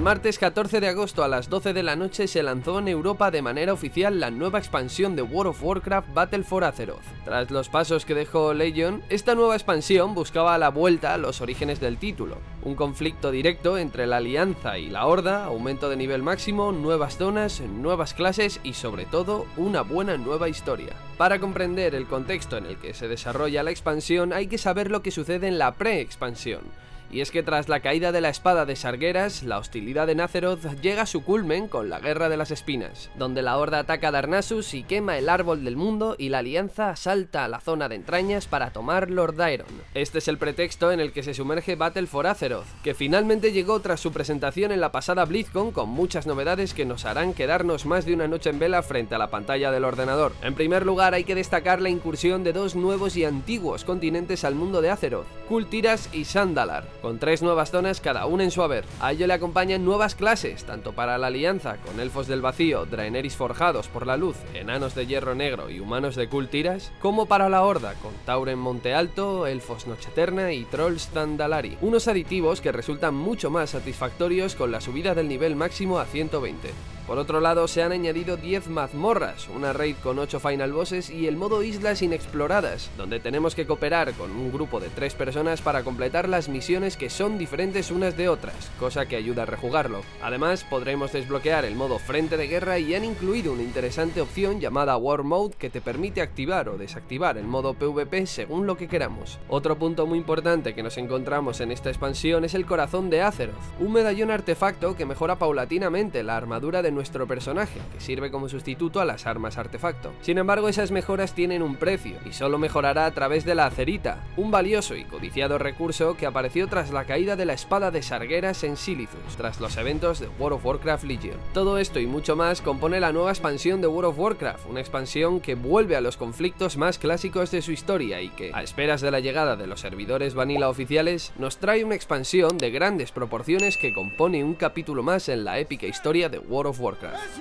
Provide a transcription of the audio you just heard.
martes 14 de agosto a las 12 de la noche se lanzó en Europa de manera oficial la nueva expansión de World of Warcraft Battle for Azeroth. Tras los pasos que dejó Legion, esta nueva expansión buscaba la vuelta a los orígenes del título, un conflicto directo entre la Alianza y la Horda, aumento de nivel máximo, nuevas zonas, nuevas clases y sobre todo una buena nueva historia. Para comprender el contexto en el que se desarrolla la expansión hay que saber lo que sucede en la pre-expansión y es que tras la caída de la espada de Sargeras, la hostilidad de Nazeroth llega a su culmen con la Guerra de las Espinas, donde la Horda ataca a Darnassus y quema el árbol del mundo y la Alianza asalta a la zona de entrañas para tomar Lord Iron. Este es el pretexto en el que se sumerge Battle for Azeroth, que finalmente llegó tras su presentación en la pasada BlizzCon con muchas novedades que nos harán quedarnos más de una noche en vela frente a la pantalla del ordenador. En primer lugar hay que destacar la incursión de dos nuevos y antiguos continentes al mundo de Azeroth, Kultiras y Sandalar, con tres nuevas zonas cada una en su haber. A ello le acompañan nuevas clases, tanto para la alianza con elfos del vacío, Draeneris forjados por la luz, enanos de hierro negro y humanos de Kultiras, como para la horda con Tauren Monte Alto, elfos Noche Eterna y Trolls Tandalari, unos aditivos que resultan mucho más satisfactorios con la subida del nivel máximo a 120. Por otro lado, se han añadido 10 mazmorras, una raid con 8 final bosses y el modo islas inexploradas, donde tenemos que cooperar con un grupo de 3 personas para completar las misiones que son diferentes unas de otras, cosa que ayuda a rejugarlo. Además, podremos desbloquear el modo frente de guerra y han incluido una interesante opción llamada War Mode que te permite activar o desactivar el modo PvP según lo que queramos. Otro punto muy importante que nos encontramos en esta expansión es el corazón de Azeroth, un medallón artefacto que mejora paulatinamente la armadura de nuestro personaje, que sirve como sustituto a las armas artefacto. Sin embargo, esas mejoras tienen un precio, y solo mejorará a través de la acerita, un valioso y codiciado recurso que apareció tras la caída de la espada de Sargeras en Silithus, tras los eventos de World of Warcraft Legion. Todo esto y mucho más compone la nueva expansión de World of Warcraft, una expansión que vuelve a los conflictos más clásicos de su historia y que, a esperas de la llegada de los servidores vanilla oficiales, nos trae una expansión de grandes proporciones que compone un capítulo más en la épica historia de World of Warcraft. Warcraft.